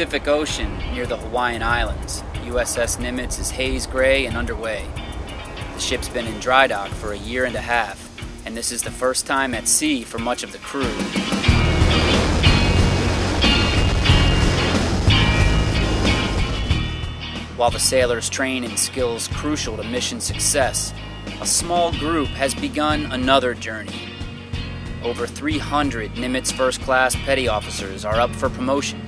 Pacific Ocean, near the Hawaiian Islands, USS Nimitz is haze gray and underway. The ship's been in dry dock for a year and a half, and this is the first time at sea for much of the crew. While the sailors train in skills crucial to mission success, a small group has begun another journey. Over 300 Nimitz First Class Petty Officers are up for promotion.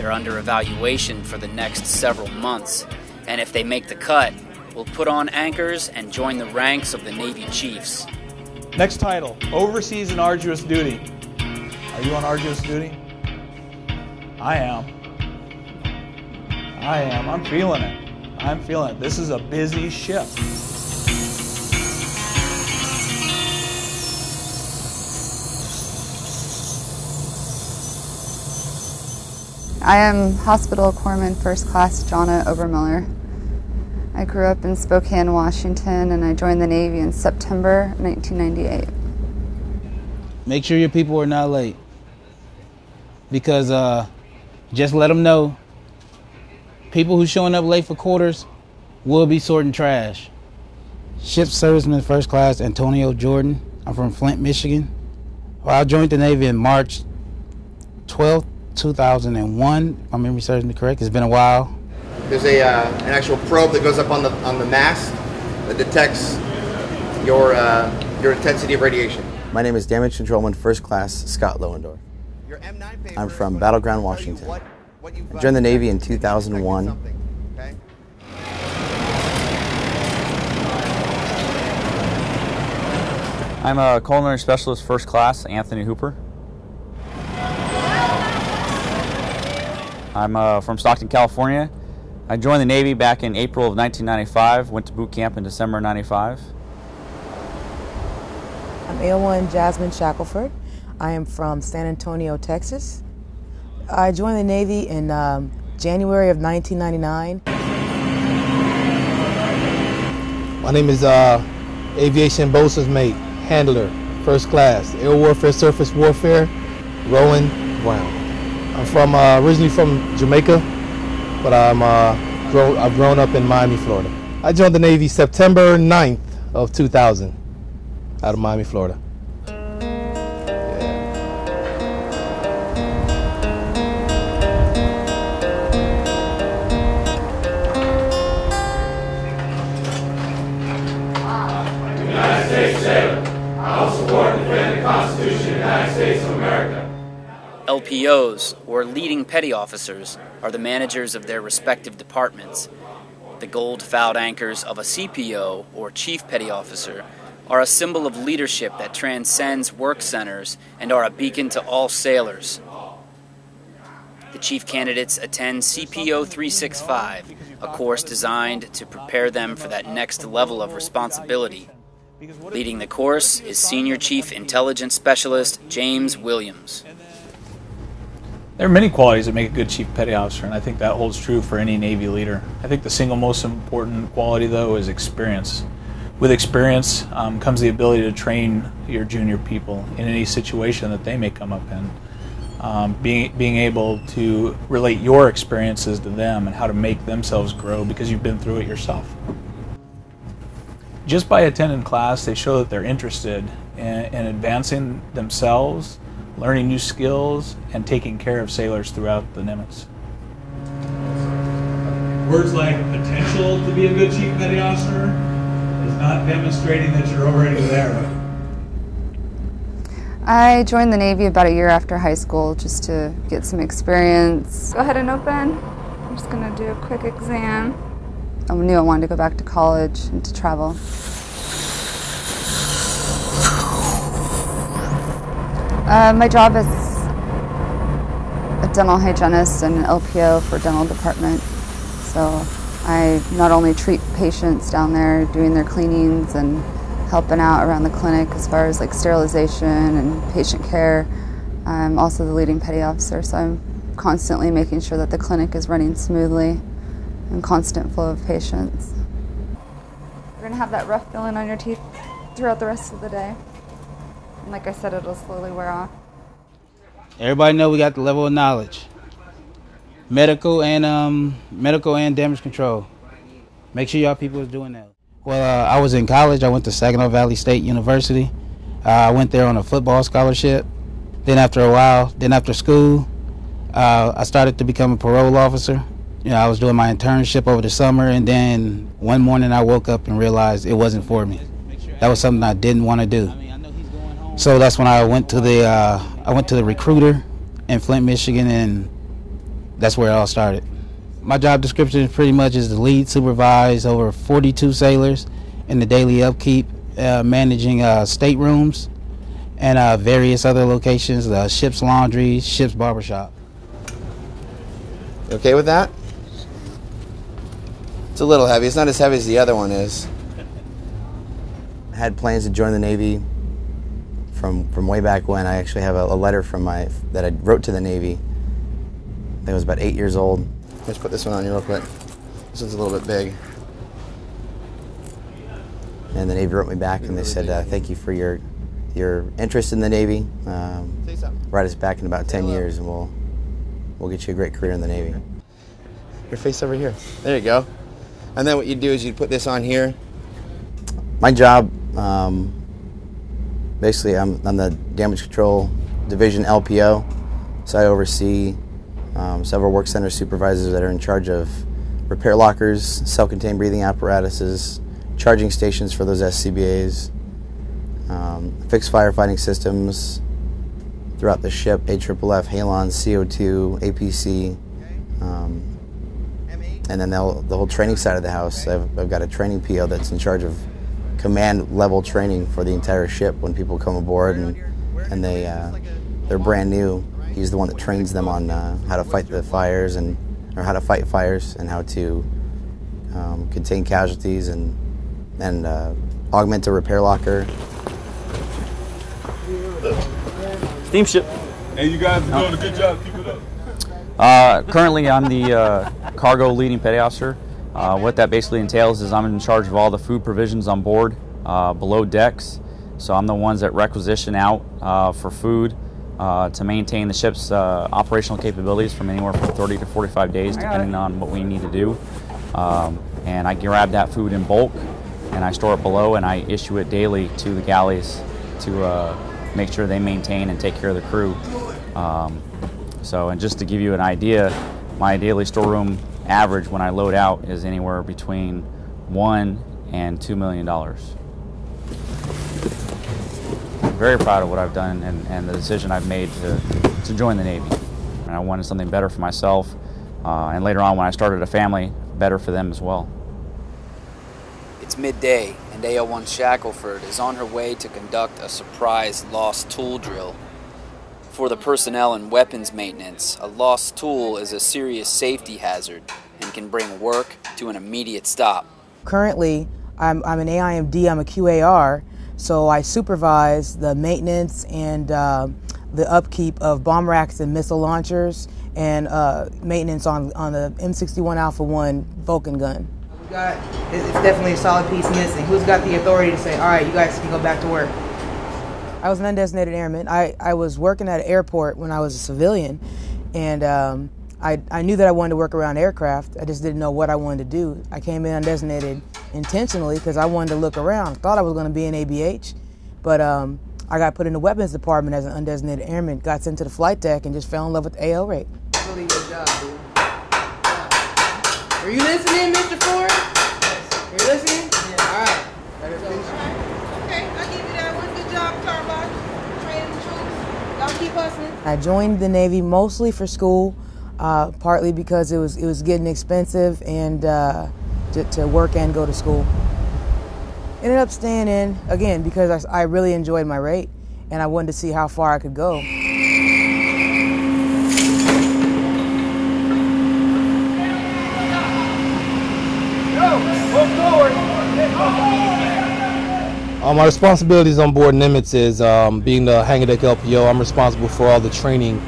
They're under evaluation for the next several months, and if they make the cut, will put on anchors and join the ranks of the Navy Chiefs. Next title Overseas and Arduous Duty. Are you on arduous duty? I am. I am. I'm feeling it. I'm feeling it. This is a busy ship. I am Hospital Corpsman First Class Jonna Obermiller. I grew up in Spokane, Washington, and I joined the Navy in September 1998. Make sure your people are not late. Because uh, just let them know people who showing up late for quarters will be sorting trash. Ship Serviceman First Class Antonio Jordan. I'm from Flint, Michigan. Well, I joined the Navy in March 12th, 2001. If my memory serves me correct. It's been a while. There's a uh, an actual probe that goes up on the on the mast that detects your uh, your intensity of radiation. My name is Damage Controlman First Class Scott Lohendorf. I'm from Battle Ground, Washington. I joined the Navy in 2001. I'm a culinary specialist first class, Anthony Hooper. I'm uh, from Stockton, California. I joined the Navy back in April of 1995, went to boot camp in December 95. I'm A1 Jasmine Shackelford. I am from San Antonio, Texas. I joined the Navy in um, January of 1999. My name is uh, Aviation Bosun's Mate, Handler, First Class, Air Warfare, Surface Warfare, Rowan Brown. I'm from uh, originally from Jamaica, but I'm uh, I've grown up in Miami, Florida. I joined the Navy September 9th of 2000 out of Miami, Florida. LPOs, or leading petty officers, are the managers of their respective departments. The gold fouled anchors of a CPO, or chief petty officer, are a symbol of leadership that transcends work centers and are a beacon to all sailors. The chief candidates attend CPO 365, a course designed to prepare them for that next level of responsibility. Leading the course is Senior Chief Intelligence Specialist James Williams. There are many qualities that make a good chief petty officer, and I think that holds true for any Navy leader. I think the single most important quality, though, is experience. With experience um, comes the ability to train your junior people in any situation that they may come up in. Um, being, being able to relate your experiences to them and how to make themselves grow because you've been through it yourself. Just by attending class, they show that they're interested in, in advancing themselves learning new skills, and taking care of sailors throughout the Nimitz. Words like potential to be a good chief petty officer is not demonstrating that you're already there. I joined the Navy about a year after high school just to get some experience. Go ahead and open. I'm just going to do a quick exam. I knew I wanted to go back to college and to travel. Uh, my job is a dental hygienist and an LPO for dental department. So I not only treat patients down there doing their cleanings and helping out around the clinic as far as like sterilization and patient care. I'm also the leading petty officer, so I'm constantly making sure that the clinic is running smoothly and constant flow of patients. You're gonna have that rough feeling on your teeth throughout the rest of the day. And like I said, it'll slowly wear off. Everybody know we got the level of knowledge. medical and um, medical and damage control. Make sure y'all people is doing that. Well, uh, I was in college. I went to Saginaw Valley State University. Uh, I went there on a football scholarship. Then after a while, then after school, uh, I started to become a parole officer. You know, I was doing my internship over the summer, and then one morning I woke up and realized it wasn't for me. That was something I didn't want to do. So that's when I went to the uh, I went to the recruiter in Flint, Michigan, and that's where it all started. My job description pretty much is to lead, supervise over 42 sailors in the daily upkeep, uh, managing uh, staterooms and uh, various other locations, the ship's laundry, ship's barbershop. Okay with that? It's a little heavy. It's not as heavy as the other one is. I had plans to join the Navy from from way back when. I actually have a, a letter from my that I wrote to the Navy. I think I was about eight years old. Let's put this one on you real quick. This one's a little bit big. And the Navy wrote me back and they said, uh, "Thank you for your your interest in the Navy. Um, write us back in about 10 years, and we'll we'll get you a great career in the Navy." Your face over here. There you go. And then what you'd do is you'd put this on here. My job, um, basically, I'm on the damage control division LPO, so I oversee um, several work center supervisors that are in charge of repair lockers, self-contained breathing apparatuses, charging stations for those SCBAs, um, fixed firefighting systems throughout the ship, AFFF, Halon, CO2, APC, um, and then the whole, training side of the house. I've, I've got a training PO that's in charge of command level training for the entire ship when people come aboard and and they uh, they're brand new. He's the one that trains them on uh, how to fight the fires and or how to fight fires and how to um, contain casualties and and uh, augment a repair locker. Steamship. Hey, you guys are doing a good job. Keep it up. Uh, currently, I'm the uh, cargo leading petty officer. Uh, what that basically entails is I'm in charge of all the food provisions on board uh, below decks. So I'm the ones that requisition out uh, for food uh, to maintain the ship's operational capabilities from anywhere from 30 to 45 days, depending on what we need to do. Um, and I grab that food in bulk and I store it below and I issue it daily to the galleys to make sure they maintain and take care of the crew. Um, so, and just to give you an idea, my daily storeroom average when I load out is anywhere between one and two million dollars. Very proud of what I've done and, and, the decision I've made to, to join the Navy. And I wanted something better for myself, uh, and later on when I started a family, better for them as well. It's midday, and AO1 Shackelford is on her way to conduct a surprise lost tool drill for the personnel and weapons maintenance, a lost tool is a serious safety hazard and can bring work to an immediate stop. Currently, I'm, I'm an AIMD, I'm a QAR, so I supervise the maintenance and uh, the upkeep of bomb racks and missile launchers and uh, maintenance on, on the M61 Alpha 1 Vulcan gun. We got, it's definitely a solid piece missing. Who's got the authority to say, all right, you guys can go back to work? I was an undesignated airman. I, I was working at an airport when I was a civilian, and um, I, I knew that I wanted to work around aircraft. I just didn't know what I wanted to do. I came in undesignated intentionally because I wanted to look around. I Thought I was going to be in ABH, but um, I got put in the weapons department as an undesignated airman. Got sent to the flight deck and just fell in love with AO rate. Really good job, dude. Are you listening, Mr. Ford? Yes. You're listening? Yeah. All right. Okay, I'll give you that one. Good job, Tarbach. Training the troops. Y'all keep hustling. I joined the Navy mostly for school, uh, partly because it was it was getting expensive and uh, to, to, work and go to school. Ended up staying in again because I, I really enjoyed my rate and I wanted to see how far I could go. Uh, my responsibilities on board Nimitz is um, being the hangar deck LPO. I'm responsible for all the training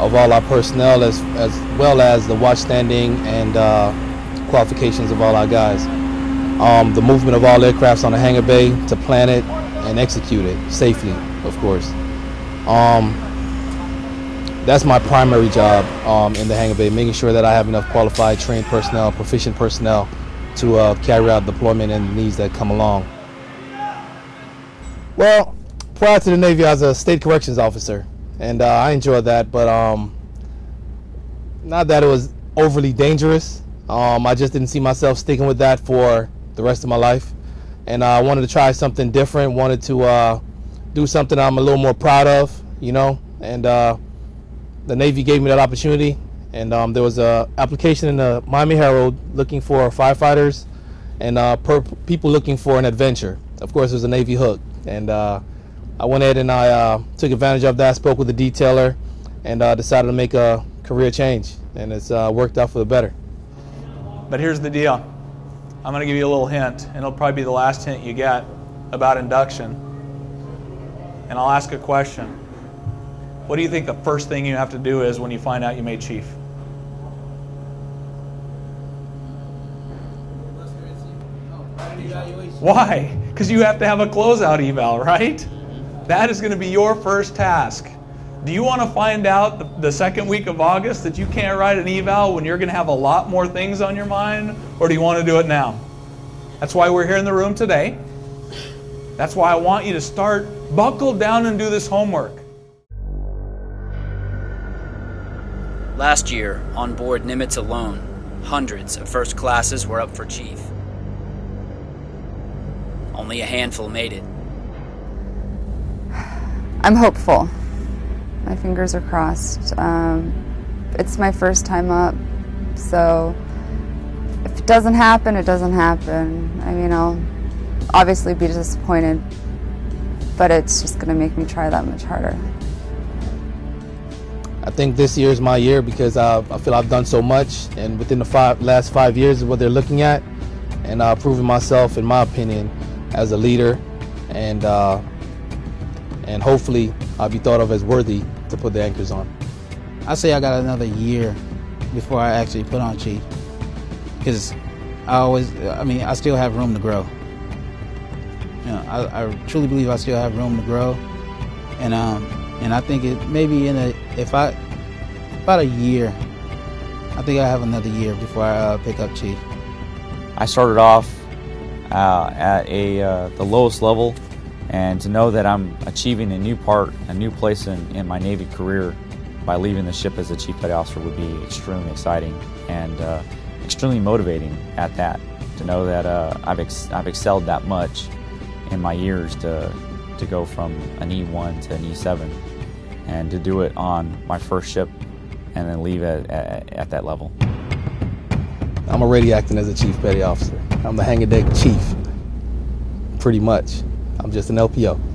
of all our personnel as, as well as the watch standing and uh, qualifications of all our guys. Um, the movement of all aircrafts on the hangar bay to plan it and execute it safely, of course. Um, that's my primary job um, in the hangar bay, making sure that I have enough qualified, trained personnel, proficient personnel to uh, carry out deployment and the needs that come along. Well, prior to the Navy, I was a state corrections officer, and uh, I enjoyed that, but um, not that it was overly dangerous. Um, I just didn't see myself sticking with that for the rest of my life, and uh, I wanted to try something different. Wanted to uh, do something I'm a little more proud of, you know, and uh, the Navy gave me that opportunity, and um, there was a application in the Miami Herald looking for firefighters and uh, people looking for an adventure. Of course, there's a Navy hook, and uh, I went ahead and I uh, took advantage of that. Spoke with the detailer, and uh, decided to make a career change, and it's uh, worked out for the better. But here's the deal. I'm going to give you a little hint, and it'll probably be the last hint you get about induction. And I'll ask a question. What do you think the first thing you have to do is when you find out you made chief? Why? Because you have to have a closeout eval, right? That is going to be your first task. Do you want to find out the, the, second week of August that you can't write an eval when you're going to have a lot more things on your mind? Or do you want to do it now? That's why we're here in the room today. That's why I want you to start, buckle down and do this homework. Last year, on board Nimitz alone, hundreds of first classes were up for chief. Only a handful made it. I'm hopeful. My fingers are crossed. Um, it's my first time up, so if it doesn't happen, it doesn't happen. I mean, I'll obviously be disappointed, but it's just going to make me try that much harder. I think this year is my year because I, I feel I've done so much, and within the five, last five years is what they're looking at, and uh, proven myself, in my opinion, as a leader, and uh, and hopefully I'll be thought of as worthy to put the anchors on. I say I got another year before I actually put on chief, because I always, I mean, I still have room to grow. You know, I, I truly believe I still have room to grow, and um, and I think it maybe in a if I about a year, I think I have another year before I uh, pick up chief. I started off uh, at a uh, the lowest level, and to know that I'm achieving a new part, a new place in, in my Navy career by leaving the ship as a chief petty officer would be extremely exciting and uh, extremely motivating at that. To know that uh, I've ex- I've excelled that much in my years to to go from an E1 to an E7, and to do it on my first ship, and then leave at, at, at that level. I'm already acting as a chief petty officer. I'm the hangar deck chief, pretty much. I'm just an LPO.